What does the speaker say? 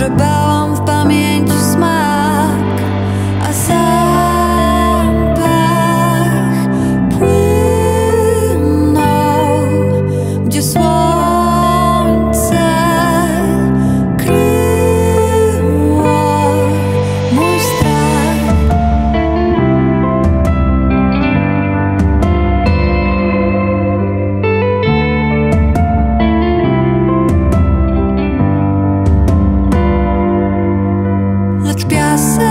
je pars tá coração.